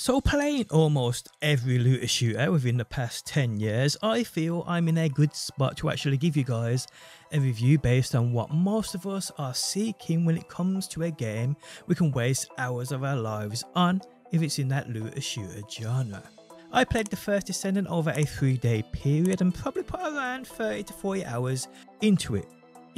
So playing almost every looter shooter within the past 10 years, I feel I'm in a good spot to actually give you guys a review based on what most of us are seeking when it comes to a game we can waste hours of our lives on if it's in that looter shooter genre. I played the first Descendant over a 3 day period and probably put around 30 to 40 hours into it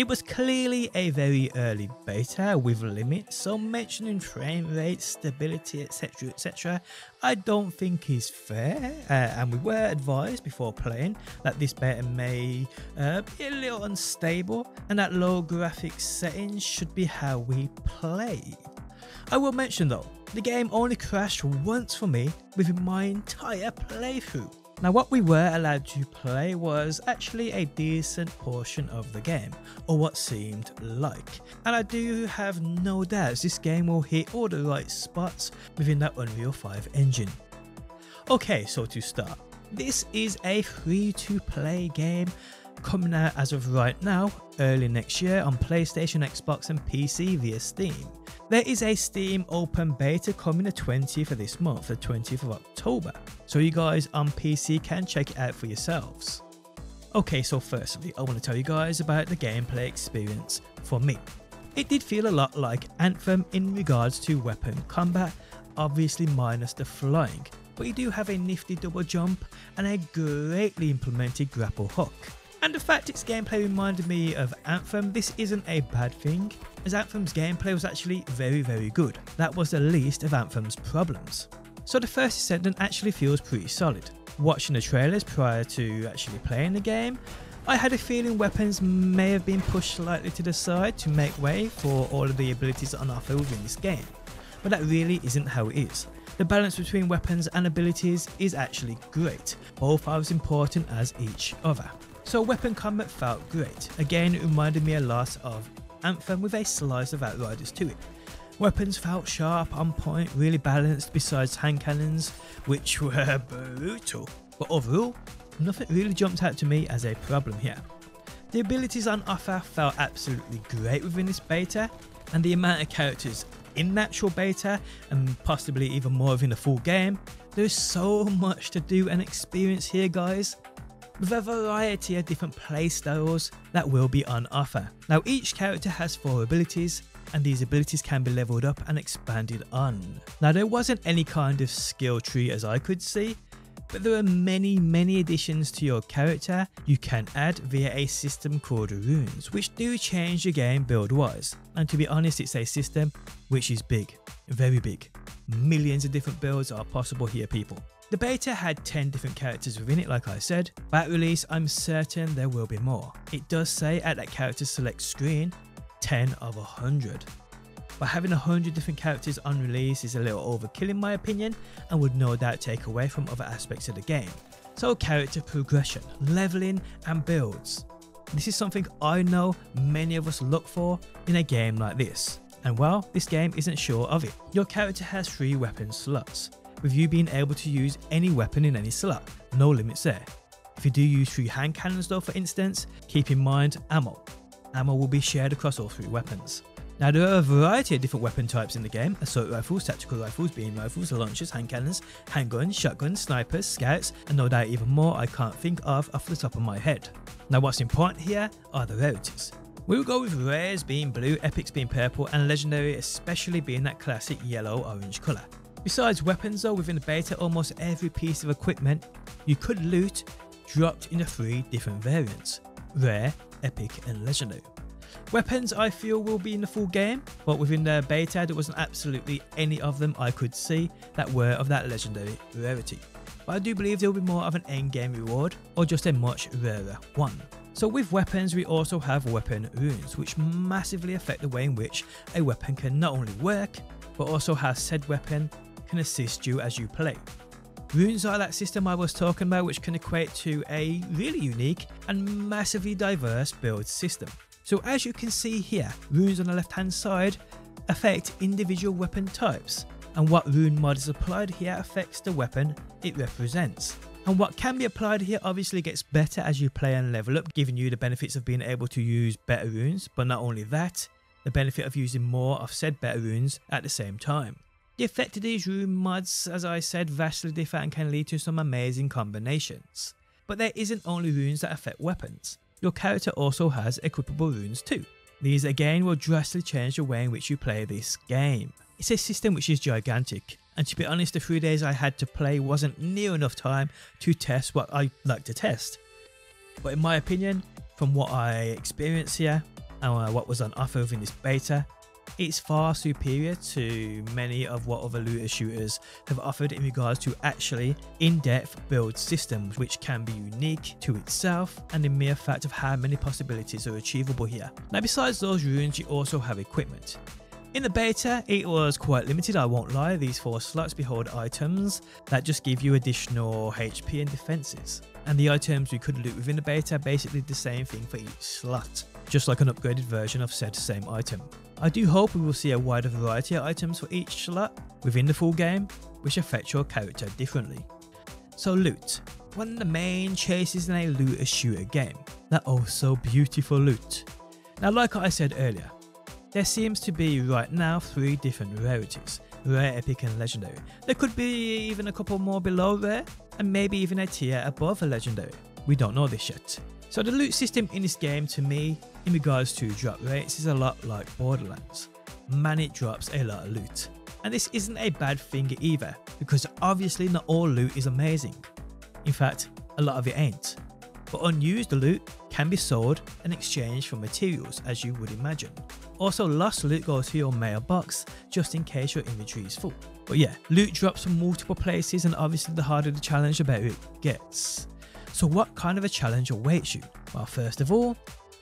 it was clearly a very early beta with limits, so mentioning frame rate, stability, etc. etc. I don't think is fair, uh, and we were advised before playing that this beta may uh, be a little unstable and that low graphics settings should be how we play. I will mention though, the game only crashed once for me within my entire playthrough. Now what we were allowed to play was actually a decent portion of the game, or what seemed like. And I do have no doubts this game will hit all the right spots within that Unreal 5 engine. Okay, so to start, this is a free to play game coming out as of right now, early next year on PlayStation, Xbox and PC via Steam. There is a Steam open beta coming the 20th of this month, the 20th of October, so you guys on PC can check it out for yourselves. Okay, so firstly, I want to tell you guys about the gameplay experience for me. It did feel a lot like Anthem in regards to weapon combat, obviously minus the flying, but you do have a nifty double jump and a greatly implemented grapple hook. And the fact its gameplay reminded me of Anthem, this isn't a bad thing, as Anthem's gameplay was actually very very good. That was the least of Anthem's problems. So the first Descendant actually feels pretty solid. Watching the trailers prior to actually playing the game, I had a feeling weapons may have been pushed slightly to the side to make way for all of the abilities on offer within this game, but that really isn't how it is. The balance between weapons and abilities is actually great, both are as important as each other. So weapon combat felt great. Again, it reminded me a lot of Anthem with a slice of Outriders to it. Weapons felt sharp, on point, really balanced besides hand cannons, which were brutal. But overall, nothing really jumped out to me as a problem here. The abilities on offer felt absolutely great within this beta, and the amount of characters in actual beta, and possibly even more within the full game, there's so much to do and experience here guys with a variety of different playstyles that will be on offer. Now each character has 4 abilities and these abilities can be leveled up and expanded on. Now there wasn't any kind of skill tree as I could see, but there are many many additions to your character you can add via a system called runes which do change the game build wise and to be honest it's a system which is big, very big. Millions of different builds are possible here people. The beta had 10 different characters within it like I said, but at release I'm certain there will be more. It does say at that character select screen 10 of 100. But having 100 different characters on release is a little overkill in my opinion and would no doubt take away from other aspects of the game. So character progression, leveling and builds. This is something I know many of us look for in a game like this. And well, this game isn't sure of it. Your character has 3 weapon slots with you being able to use any weapon in any slot, no limits there. If you do use three hand cannons though for instance, keep in mind ammo. Ammo will be shared across all three weapons. Now there are a variety of different weapon types in the game, assault rifles, tactical rifles, beam rifles, launchers, hand cannons, handguns, shotguns, snipers, scouts, and no doubt even more I can't think of off the top of my head. Now what's important here are the rarities. We will go with rares being blue, epics being purple, and legendary especially being that classic yellow-orange colour. Besides weapons though, within the beta almost every piece of equipment you could loot dropped into three different variants, rare, epic and legendary. Weapons I feel will be in the full game, but within the beta there wasn't absolutely any of them I could see that were of that legendary rarity. But I do believe there will be more of an end game reward or just a much rarer one. So with weapons we also have weapon runes which massively affect the way in which a weapon can not only work but also how said weapon can assist you as you play. Runes are that system I was talking about which can equate to a really unique and massively diverse build system. So as you can see here, runes on the left hand side affect individual weapon types and what rune mod is applied here affects the weapon it represents. And what can be applied here obviously gets better as you play and level up, giving you the benefits of being able to use better runes, but not only that, the benefit of using more of said better runes at the same time. The effect of these rune mods, as I said, vastly differ and can lead to some amazing combinations. But there isn't only runes that affect weapons, your character also has equipable runes too. These again will drastically change the way in which you play this game. It's a system which is gigantic, and to be honest the three days I had to play wasn't near enough time to test what I like to test. But in my opinion, from what I experienced here, and uh, what was on offer within this beta, it's far superior to many of what other looter shooters have offered in regards to actually in-depth build systems which can be unique to itself and the mere fact of how many possibilities are achievable here. Now besides those runes you also have equipment. In the beta, it was quite limited, I won't lie. These four slots behold items that just give you additional HP and defenses. And the items we could loot within the beta basically the same thing for each slot, just like an upgraded version of said same item. I do hope we will see a wider variety of items for each slot within the full game, which affect your character differently. So loot. One of the main chases in a looter shooter game. That oh so beautiful loot. Now like I said earlier, there seems to be right now three different rarities, rare, epic and legendary. There could be even a couple more below rare, and maybe even a tier above a legendary. We don't know this yet. So the loot system in this game to me, in regards to drop rates, is a lot like Borderlands. Man it drops a lot of loot. And this isn't a bad thing either, because obviously not all loot is amazing. In fact, a lot of it ain't. But unused loot can be sold and exchanged for materials as you would imagine. Also lost loot goes to your mailbox just in case your inventory is full. But yeah, loot drops from multiple places and obviously the harder the challenge the better it gets. So what kind of a challenge awaits you? Well first of all,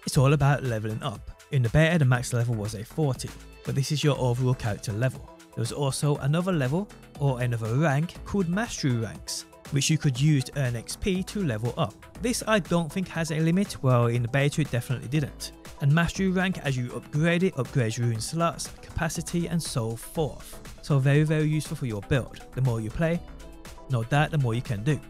it's all about leveling up. In the beta the max level was a 40, but this is your overall character level. There was also another level or another rank called Mastery Ranks, which you could use to earn XP to level up. This I don't think has a limit, well in the beta it definitely didn't and mastery rank as you upgrade it upgrades rune slots, capacity and so forth. So very very useful for your build. The more you play, no doubt the more you can do.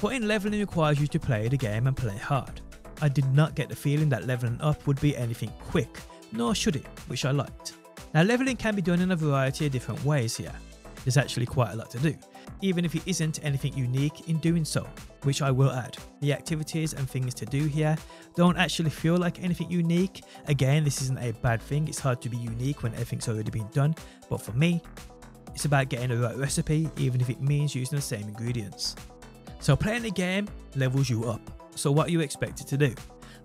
Putting leveling requires you to play the game and play hard. I did not get the feeling that leveling up would be anything quick, nor should it, which I liked. Now leveling can be done in a variety of different ways here. There's actually quite a lot to do even if it isn't anything unique in doing so, which I will add. The activities and things to do here don't actually feel like anything unique. Again, this isn't a bad thing, it's hard to be unique when everything's already been done, but for me, it's about getting the right recipe, even if it means using the same ingredients. So playing the game levels you up. So what are you expected to do?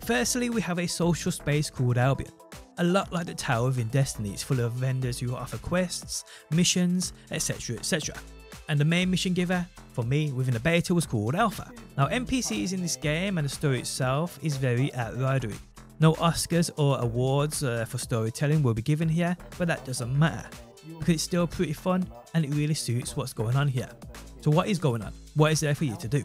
Firstly, we have a social space called Albion. A lot like the Tower within Destiny, it's full of vendors who offer quests, missions, etc etc and the main mission giver for me within the beta was called Alpha. Now NPCs in this game and the story itself is very outridery. No Oscars or awards uh, for storytelling will be given here, but that doesn't matter because it's still pretty fun and it really suits what's going on here. So what is going on? What is there for you to do?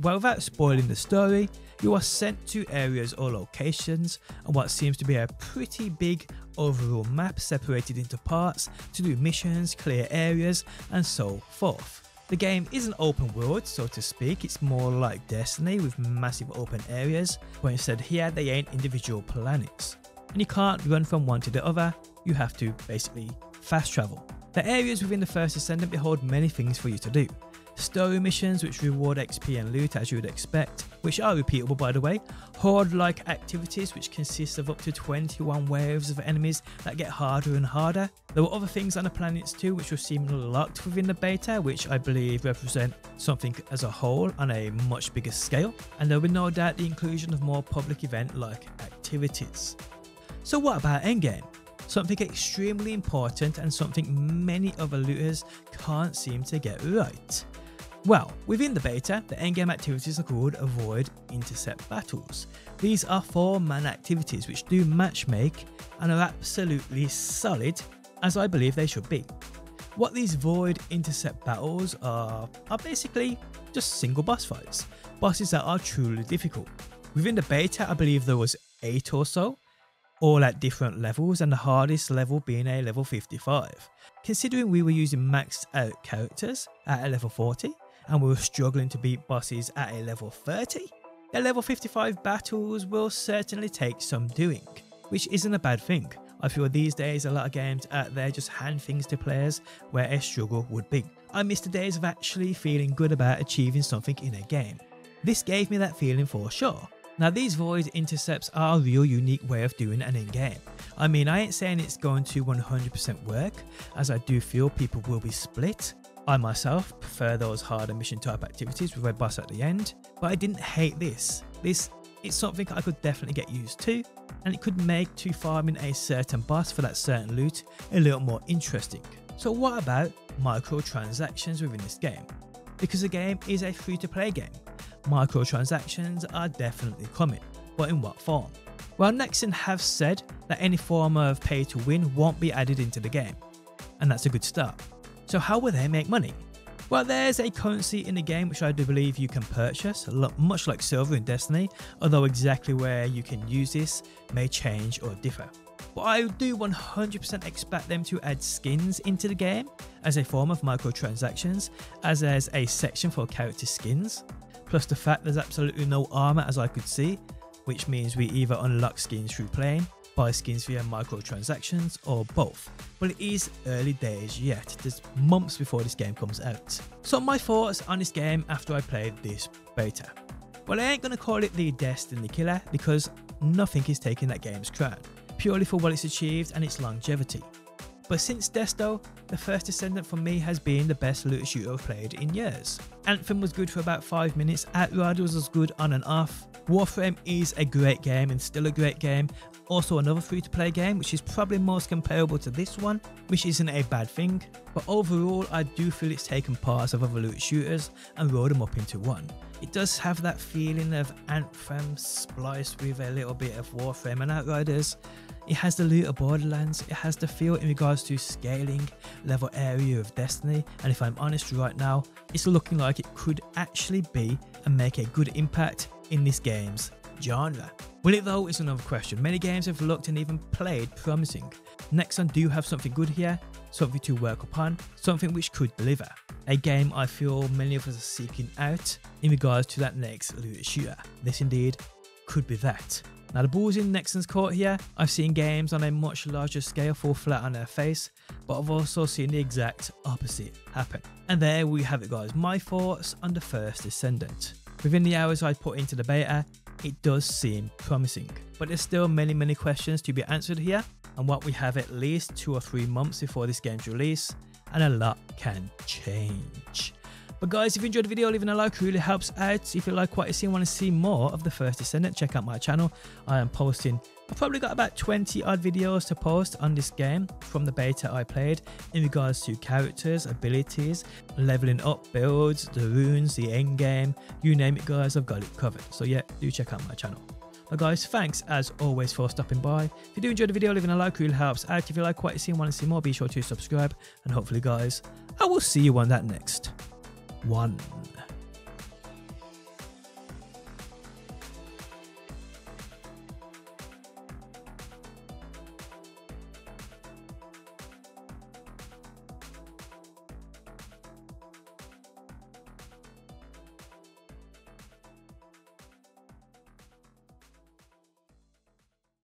Well, without spoiling the story, you are sent to areas or locations and what seems to be a pretty big overall map separated into parts to do missions, clear areas, and so forth. The game isn't open world, so to speak, it's more like Destiny with massive open areas, but instead here they ain't individual planets. And you can't run from one to the other, you have to basically fast travel. The areas within the first Descendant behold many things for you to do, story missions which reward XP and loot as you would expect, which are repeatable by the way, horde-like activities which consist of up to 21 waves of enemies that get harder and harder. There were other things on the planets too which were seemingly locked within the beta which I believe represent something as a whole on a much bigger scale, and there will no doubt the inclusion of more public event-like activities. So what about endgame? Something extremely important and something many other looters can't seem to get right. Well, within the beta, the endgame activities are called Avoid Intercept Battles. These are 4 man activities which do matchmake and are absolutely solid, as I believe they should be. What these Void Intercept battles are, are basically just single boss fights, bosses that are truly difficult. Within the beta, I believe there was 8 or so, all at different levels and the hardest level being a level 55. Considering we were using maxed out characters at a level 40, and we were struggling to beat bosses at a level 30, a level 55 battles will certainly take some doing, which isn't a bad thing. I feel these days a lot of games out there just hand things to players where a struggle would be. I miss the days of actually feeling good about achieving something in a game. This gave me that feeling for sure. Now these void intercepts are a real unique way of doing an endgame. I mean I ain't saying it's going to 100% work as I do feel people will be split. I myself prefer those harder mission type activities with a boss at the end, but I didn't hate this. This is something I could definitely get used to and it could make to farming a certain boss for that certain loot a little more interesting. So what about microtransactions within this game? Because the game is a free to play game microtransactions are definitely coming, but in what form? Well, Nexon have said that any form of pay to win won't be added into the game, and that's a good start. So how will they make money? Well, there's a currency in the game which I do believe you can purchase, much like silver in Destiny, although exactly where you can use this may change or differ. But I do 100% expect them to add skins into the game as a form of microtransactions, as there's a section for character skins plus the fact there's absolutely no armor as I could see, which means we either unlock skins through playing, buy skins via microtransactions, or both. But it is early days yet, there's months before this game comes out. So my thoughts on this game after I played this beta. Well I ain't gonna call it the Destiny killer because nothing is taking that game's crown, purely for what it's achieved and its longevity. But since Desto, the first Descendant for me has been the best looter shooter I've played in years. Anthem was good for about 5 minutes, Outriders was good on and off, Warframe is a great game and still a great game, also another free to play game which is probably most comparable to this one, which isn't a bad thing, but overall I do feel it's taken parts of other loot shooters and rolled them up into one. It does have that feeling of Anthem spliced with a little bit of Warframe and Outriders, it has the loot of Borderlands, it has the feel in regards to scaling, level area of Destiny, and if I'm honest right now, it's looking like it could actually be and make a good impact in this game's genre. Will it though is another question. Many games have looked and even played promising. Nexon do have something good here, something to work upon, something which could deliver. A game I feel many of us are seeking out in regards to that next loot shooter. This indeed could be that. Now the ball's in Nexon's court here. I've seen games on a much larger scale fall flat on their face, but I've also seen the exact opposite happen. And there we have it guys, my thoughts on the first Descendant. Within the hours I put into the beta, it does seem promising, but there's still many many questions to be answered here, and what we have at least two or three months before this game's release, and a lot can change. But guys, if you enjoyed the video, leaving a like really helps out. If you like what you see and want to see more of the First Descendant, check out my channel. I am posting I've probably got about 20 odd videos to post on this game from the beta I played in regards to characters, abilities, leveling up builds, the runes, the end game, you name it guys, I've got it covered. So yeah, do check out my channel. But guys, thanks as always for stopping by. If you do enjoy the video, leaving a like really helps out. If you like what you see and want to see more, be sure to subscribe. And hopefully guys, I will see you on that next one.